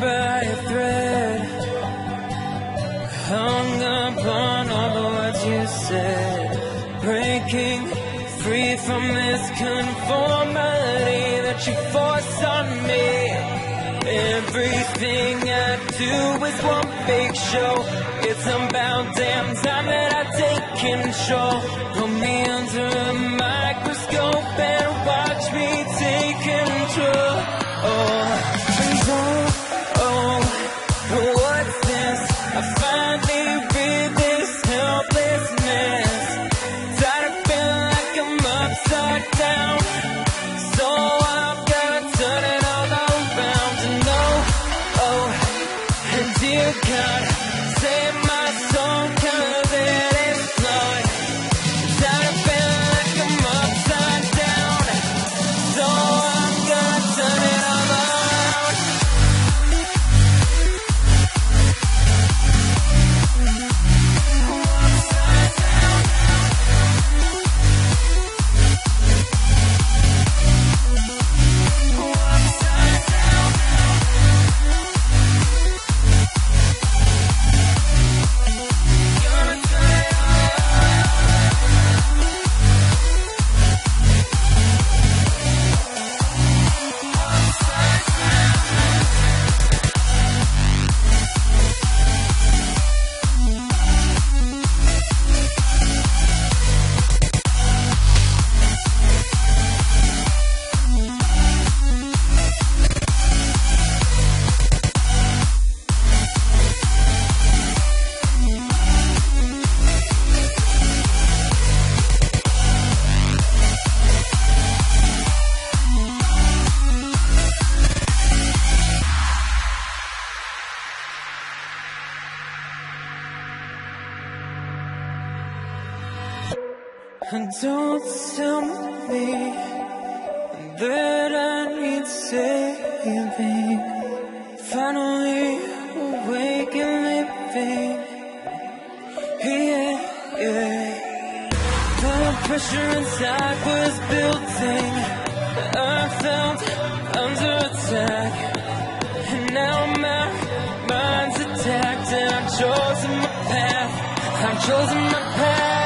by a thread, hung upon all the words you said, breaking free from this conformity that you force on me. Everything I do is one big show. It's about damn time that I take control. Put me under don't tell me that I need saving. Finally awake and living. Yeah, yeah. The pressure inside was building. I felt under attack. And now my mind's attacked. And I've chosen my path. I've chosen my path.